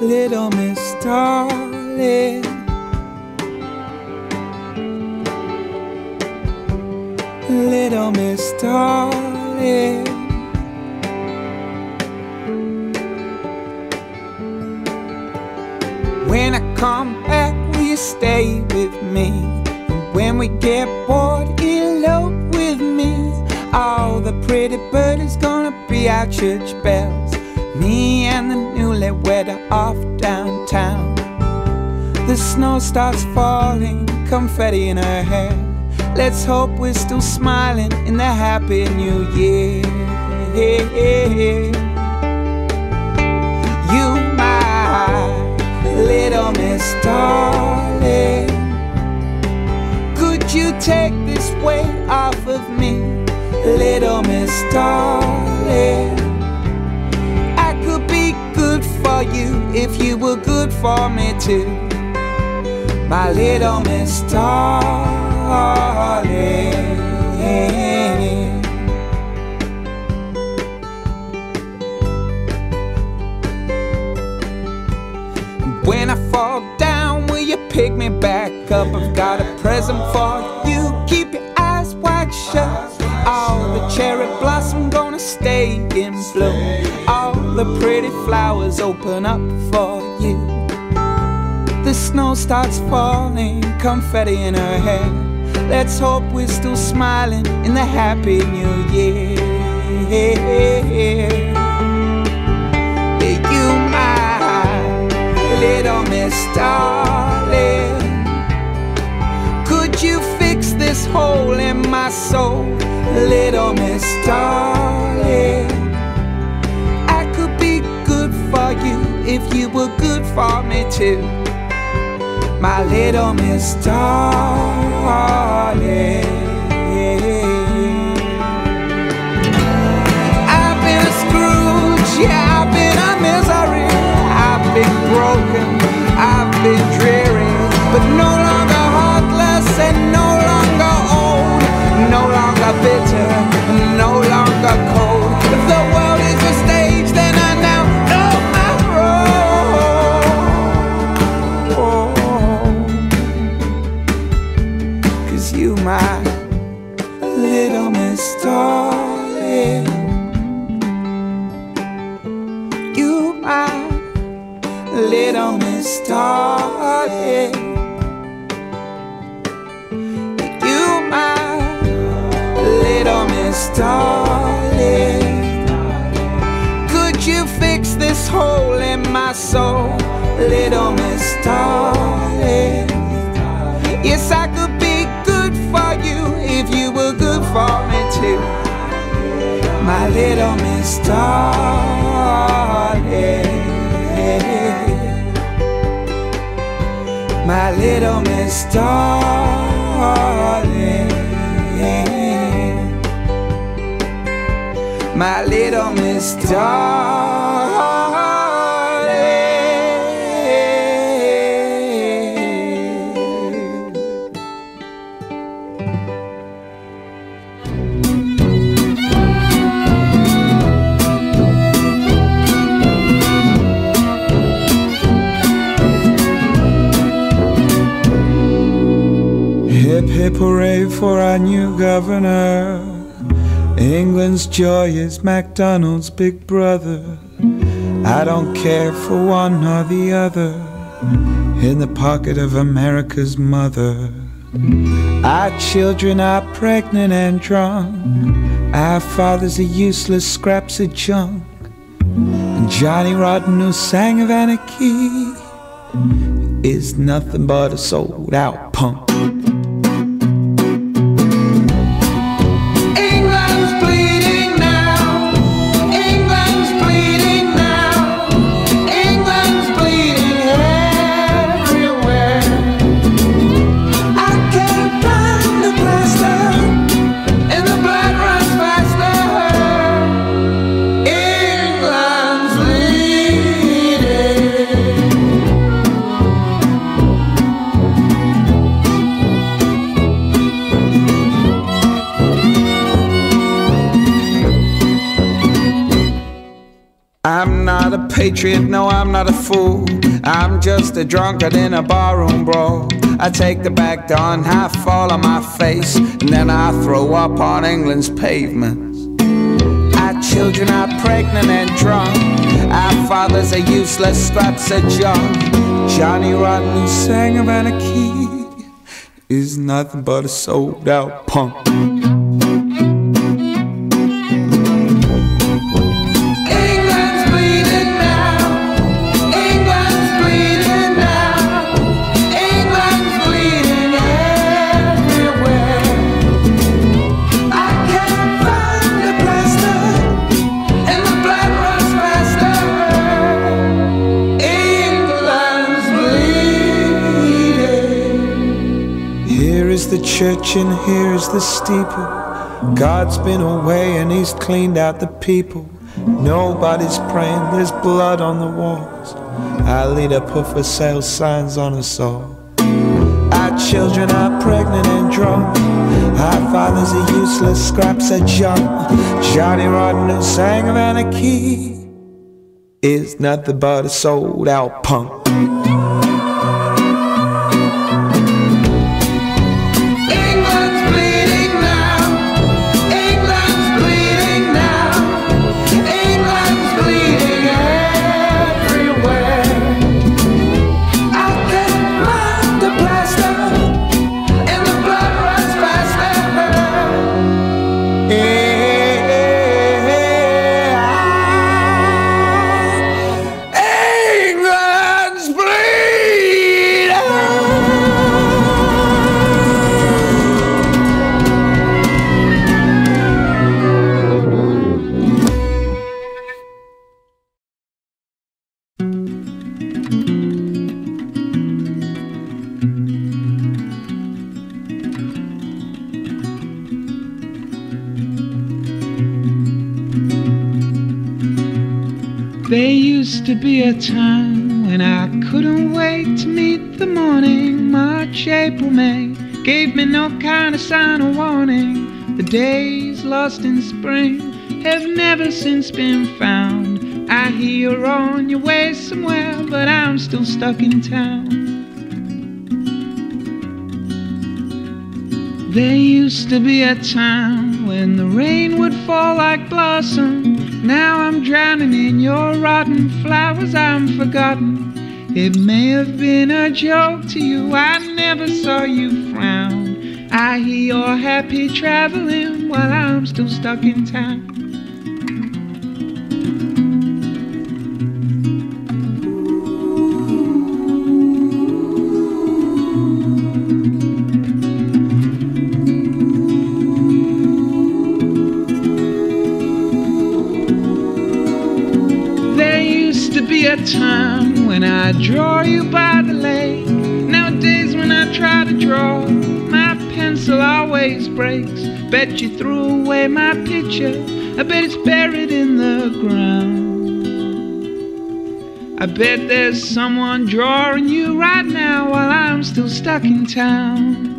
little Miss Darling. Little Miss Darling. When I come back, will you stay with me? And when we get bored, elope with me. All the pretty bird is gonna be our church bells. Me and the newlywed are off downtown. The snow starts falling, confetti in her hair. Let's hope we're still smiling in the happy new year. You, my little Miss Darling, could you take this weight off of me, little Miss Darling? For you if you were good for me too, my little Miss Darling. When I fall down, will you pick me back up? I've got a present for you. Keep your eyes wide shut. All the cherry blossom gonna stay in bloom. All the pretty flowers open up for you. The snow starts falling, confetti in her hair. Let's hope we're still smiling in the happy new year. You, my little Miss Darling, could you fix this hole in my soul, little Miss Darling? Too, my little Miss Darling. I've been a Scrooge, yeah, I've been a misery. I've been broken, I've been dreary, but no longer heartless and no longer old, no longer bitter, Darling. You, my little Miss Darling. Could you fix this hole in my soul, little Miss Darling? Yes, I could be good for you if you were good for me too my little Miss Darling. Darling. My little Miss Darling. Governor. England's joy is MacDonald's big brother. I don't care for one or the other. In the pocket of America's mother. Our children are pregnant and drunk. Our fathers are useless scraps of junk. And Johnny Rotten, who sang of anarchy, is nothing but a sold out punk. Patriot, no, I'm not a fool. I'm just a drunkard in a barroom brawl. I take the back and half fall on my face, and then I throw up on England's pavements. Our children are pregnant and drunk. Our fathers are useless scraps of junk. Johnny Rotten, who sang of anarchy, is nothing but a sold out punk. Church and here's the steeple. God's been away and he's cleaned out the people. Nobody's praying, there's blood on the walls. Our leader put for sale signs on us all. Our children are pregnant and drunk. Our fathers are useless scraps of junk. Johnny Rotten who sang of anarchy is nothing but a sold out punk. To be a time when I couldn't wait to meet the morning. March, April, May gave me no kind of sign or warning. The days lost in spring have never since been found. I hear you're on your way somewhere, but I'm still stuck in town. There used to be a time when the rain would fall like blossom now I'm drowning in your rotten flowers, I'm forgotten. It may have been a joke to you, I never saw you frown. I hear you're happy traveling while I'm still stuck in town. Time when I draw you by the lake. Nowadays, when I try to draw, my pencil always breaks. Bet you threw away my picture, I bet it's buried in the ground. I bet there's someone drawing you right now while I'm still stuck in town.